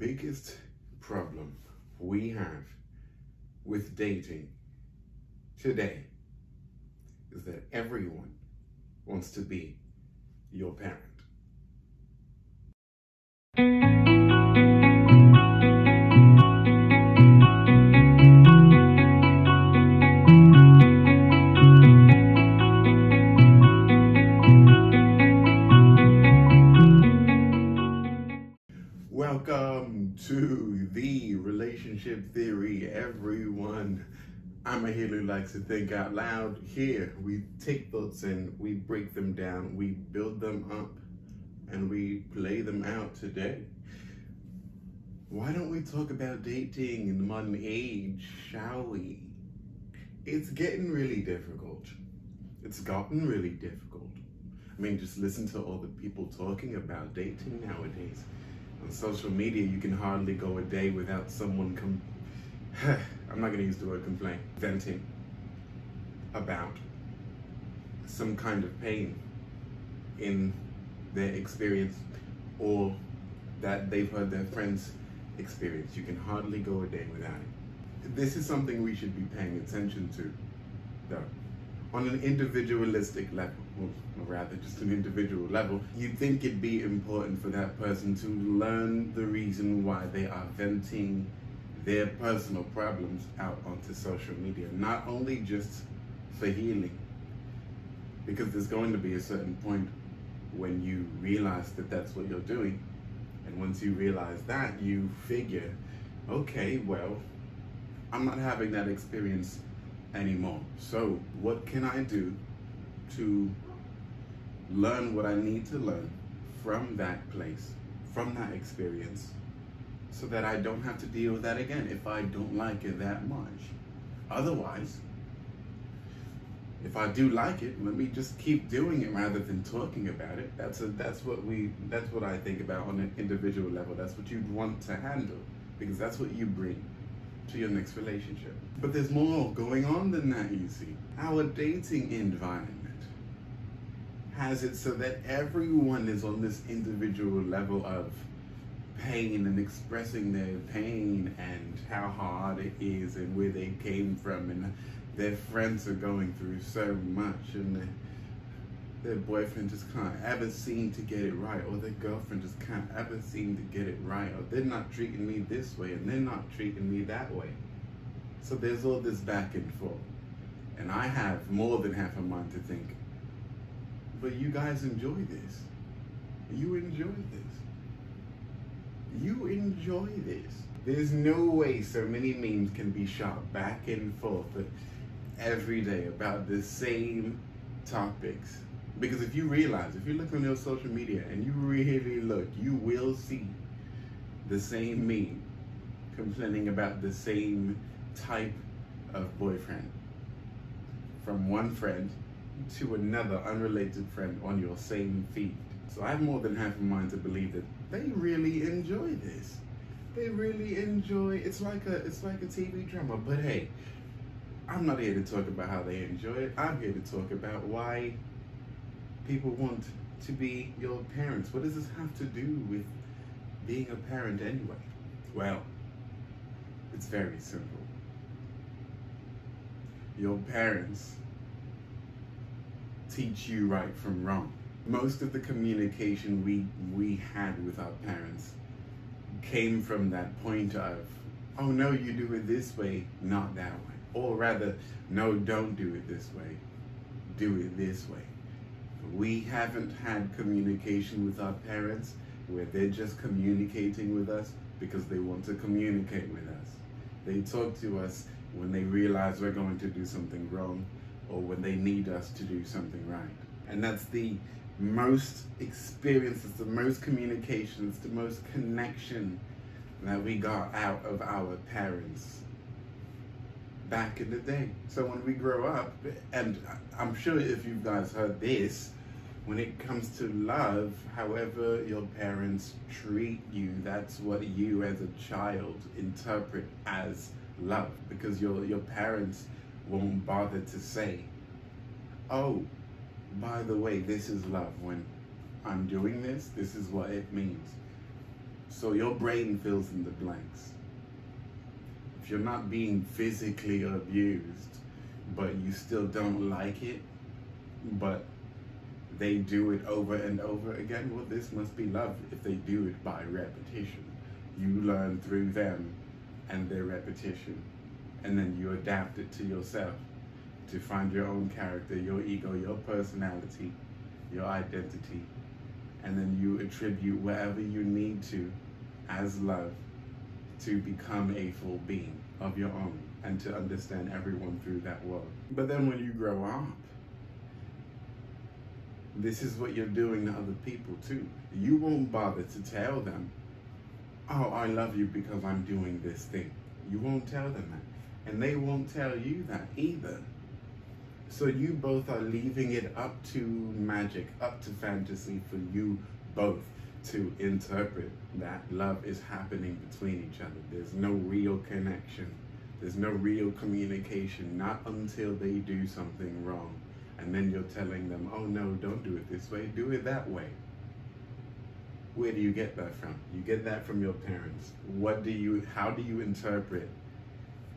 biggest problem we have with dating today is that everyone wants to be your parent. Relationship theory, everyone. I'm a who likes to think out loud. Here, we take thoughts and we break them down, we build them up, and we play them out today. Why don't we talk about dating in the modern age, shall we? It's getting really difficult. It's gotten really difficult. I mean, just listen to all the people talking about dating nowadays on social media, you can hardly go a day without someone com- I'm not going to use the word complain, venting about some kind of pain in their experience or that they've heard their friends experience. You can hardly go a day without it. This is something we should be paying attention to, though on an individualistic level, rather just an individual level, you'd think it'd be important for that person to learn the reason why they are venting their personal problems out onto social media, not only just for healing, because there's going to be a certain point when you realize that that's what you're doing. And once you realize that, you figure, okay, well, I'm not having that experience anymore. So, what can I do to learn what I need to learn from that place, from that experience, so that I don't have to deal with that again if I don't like it that much? Otherwise, if I do like it, let me just keep doing it rather than talking about it. That's a, that's what we that's what I think about on an individual level. That's what you'd want to handle because that's what you bring to your next relationship. But there's more going on than that, you see. Our dating environment has it so that everyone is on this individual level of pain and expressing their pain and how hard it is and where they came from and their friends are going through so much and their boyfriend just can't ever seem to get it right, or their girlfriend just can't ever seem to get it right, or they're not treating me this way and they're not treating me that way. So there's all this back and forth. And I have more than half a mind to think, but you guys enjoy this. You enjoy this. You enjoy this. There's no way so many memes can be shot back and forth every day about the same topics because if you realize, if you look on your social media and you really look, you will see the same meme complaining about the same type of boyfriend from one friend to another unrelated friend on your same feed. So I have more than half a mind to believe that they really enjoy this. They really enjoy it's like a it's like a TV drama. But hey, I'm not here to talk about how they enjoy it. I'm here to talk about why people want to be your parents. What does this have to do with being a parent anyway? Well, it's very simple. Your parents teach you right from wrong. Most of the communication we we had with our parents came from that point of, oh no, you do it this way, not that way. Or rather, no, don't do it this way, do it this way we haven't had communication with our parents where they're just communicating with us because they want to communicate with us. They talk to us when they realize we're going to do something wrong or when they need us to do something right. And that's the most experiences, the most communications, the most connection that we got out of our parents back in the day. So when we grow up, and I'm sure if you guys heard this, when it comes to love, however your parents treat you, that's what you as a child interpret as love. Because your, your parents won't bother to say, oh, by the way, this is love. When I'm doing this, this is what it means. So your brain fills in the blanks. If you're not being physically abused, but you still don't like it, but they do it over and over again, well, this must be love if they do it by repetition. You learn through them and their repetition, and then you adapt it to yourself to find your own character, your ego, your personality, your identity, and then you attribute whatever you need to as love to become a full being of your own and to understand everyone through that world. But then when you grow up, this is what you're doing to other people too. You won't bother to tell them, oh, I love you because I'm doing this thing. You won't tell them that. And they won't tell you that either. So you both are leaving it up to magic, up to fantasy for you both to interpret that love is happening between each other. There's no real connection. There's no real communication, not until they do something wrong. And then you're telling them, oh no, don't do it this way, do it that way. Where do you get that from? You get that from your parents. What do you, how do you interpret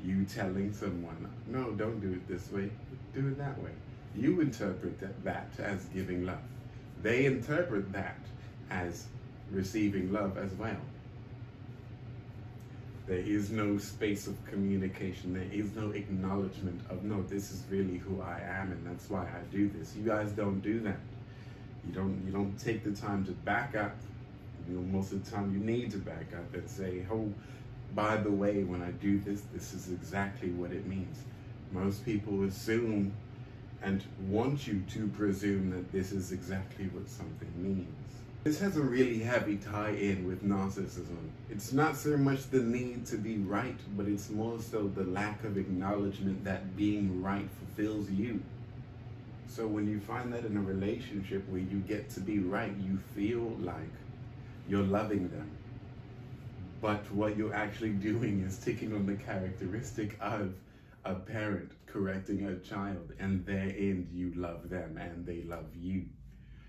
you telling someone, no, don't do it this way, do it that way? You interpret that, as giving love. They interpret that as receiving love as well. There is no space of communication. There is no acknowledgement of, no, this is really who I am and that's why I do this. You guys don't do that. You don't, you don't take the time to back up. You know, most of the time you need to back up and say, oh, by the way, when I do this, this is exactly what it means. Most people assume and want you to presume that this is exactly what something means. This has a really heavy tie-in with narcissism. It's not so much the need to be right, but it's more so the lack of acknowledgement that being right fulfills you. So when you find that in a relationship where you get to be right, you feel like you're loving them. But what you're actually doing is taking on the characteristic of a parent correcting a child, and therein you love them and they love you.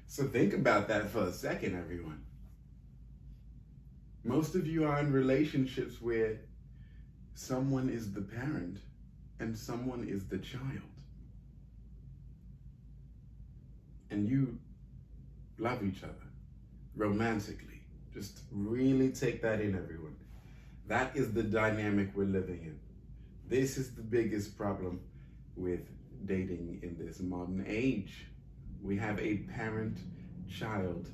So think about that for a second, everyone. Most of you are in relationships where someone is the parent and someone is the child. And you love each other romantically. Just really take that in, everyone. That is the dynamic we're living in. This is the biggest problem with dating in this modern age we have a parent-child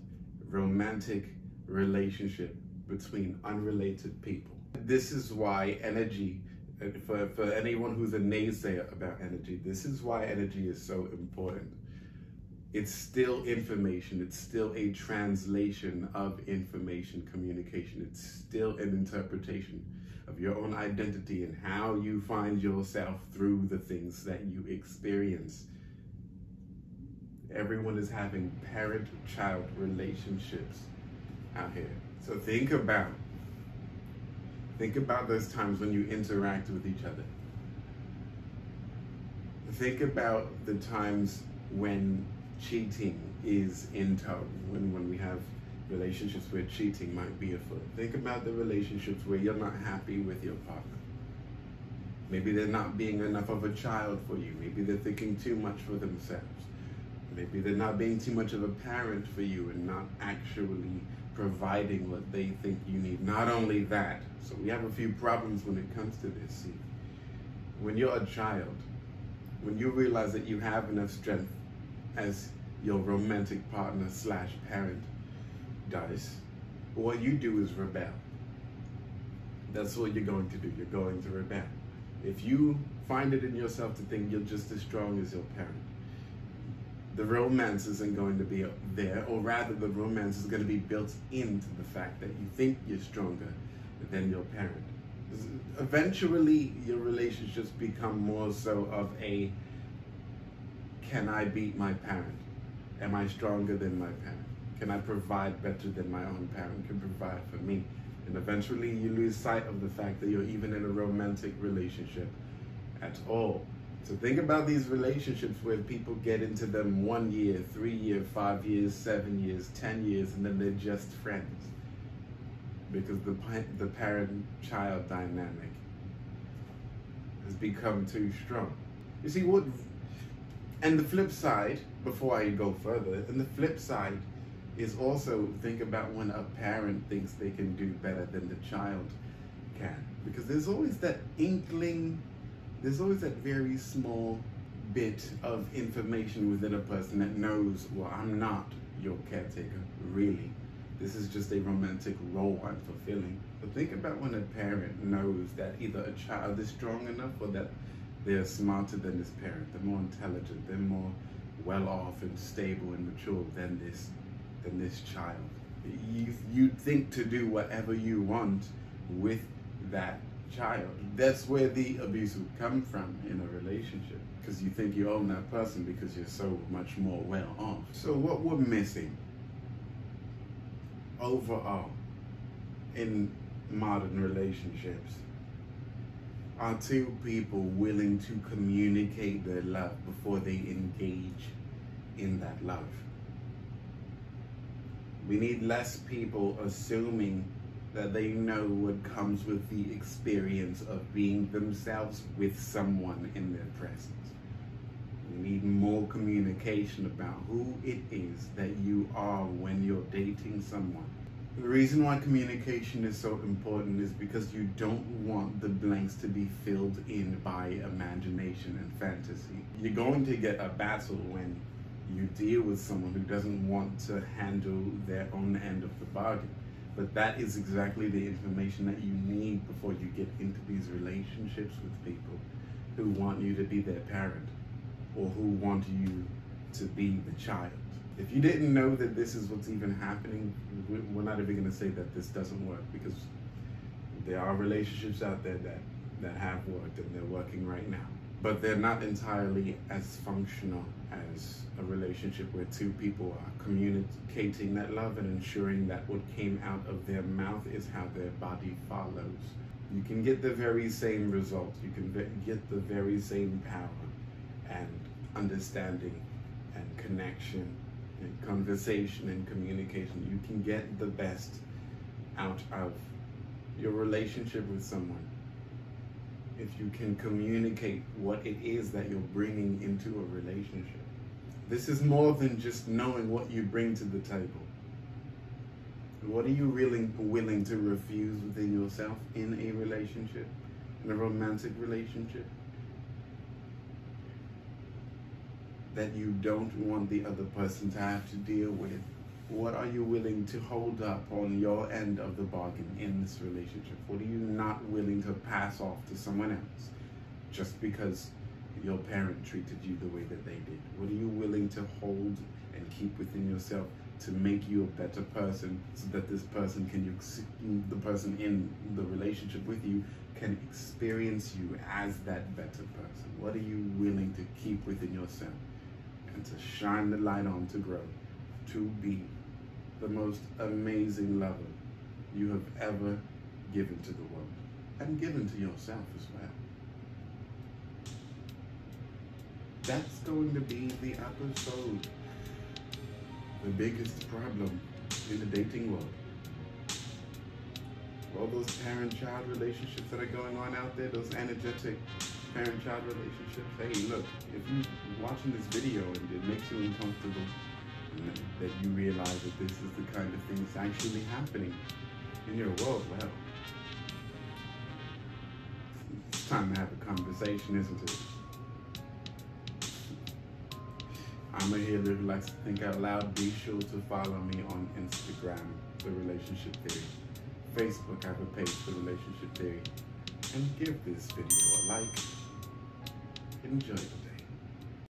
romantic relationship between unrelated people. This is why energy, uh, for, for anyone who's a naysayer about energy, this is why energy is so important. It's still information. It's still a translation of information communication. It's still an interpretation of your own identity and how you find yourself through the things that you experience everyone is having parent-child relationships out here. So think about, think about those times when you interact with each other. Think about the times when cheating is in tow, when, when we have relationships where cheating might be afoot. Think about the relationships where you're not happy with your partner. Maybe they're not being enough of a child for you. Maybe they're thinking too much for themselves. Maybe they're not being too much of a parent for you and not actually providing what they think you need. Not only that, so we have a few problems when it comes to this. See, when you're a child, when you realize that you have enough strength as your romantic partner slash parent does, what you do is rebel. That's what you're going to do. You're going to rebel. If you find it in yourself to think you're just as strong as your parent, the romance isn't going to be there, or rather, the romance is going to be built into the fact that you think you're stronger than your parent. Eventually, your relationships become more so of a can I beat my parent? Am I stronger than my parent? Can I provide better than my own parent can provide for me? And eventually, you lose sight of the fact that you're even in a romantic relationship at all. So think about these relationships where people get into them one year, three years, five years, seven years, ten years, and then they're just friends. because the the parent-child dynamic has become too strong. You see what? And the flip side, before I go further, and the flip side is also think about when a parent thinks they can do better than the child can, because there's always that inkling, there's always that very small bit of information within a person that knows, well, I'm not your caretaker, really. This is just a romantic role I'm fulfilling. But think about when a parent knows that either a child is strong enough or that they're smarter than this parent, they're more intelligent, they're more well off and stable and mature than this than this child. You you think to do whatever you want with that child. That's where the abuse would come from in a relationship. Because you think you own that person because you're so much more well off. So what we're missing overall in modern relationships are two people willing to communicate their love before they engage in that love. We need less people assuming that they know what comes with the experience of being themselves with someone in their presence. We need more communication about who it is that you are when you're dating someone. The reason why communication is so important is because you don't want the blanks to be filled in by imagination and fantasy. You're going to get a battle when you deal with someone who doesn't want to handle their own end of the bargain. But that is exactly the information that you need before you get into these relationships with people who want you to be their parent or who want you to be the child. If you didn't know that this is what's even happening, we're not even going to say that this doesn't work because there are relationships out there that, that have worked and they're working right now. But they're not entirely as functional as a relationship where two people are communicating that love and ensuring that what came out of their mouth is how their body follows. You can get the very same result. You can get the very same power and understanding and connection conversation and communication. You can get the best out of your relationship with someone if you can communicate what it is that you're bringing into a relationship. This is more than just knowing what you bring to the table. What are you really willing to refuse within yourself in a relationship, in a romantic relationship? That you don't want the other person to have to deal with. What are you willing to hold up on your end of the bargain in this relationship? What are you not willing to pass off to someone else just because your parent treated you the way that they did? What are you willing to hold and keep within yourself to make you a better person so that this person can the person in the relationship with you can experience you as that better person? What are you willing to keep within yourself and to shine the light on to grow, to be the most amazing lover you have ever given to the world and given to yourself as well? That's going to be the episode. The biggest problem in the dating world. All those parent-child relationships that are going on out there, those energetic parent-child relationships. Hey, look, if you're watching this video and it makes you uncomfortable, that you realize that this is the kind of thing that's actually happening in your world, well, it's time to have a conversation, isn't it? I'm a healer who likes to think out loud. Be sure to follow me on Instagram, The Relationship Theory. Facebook, I have a page, The Relationship Theory. And give this video a like. Enjoy.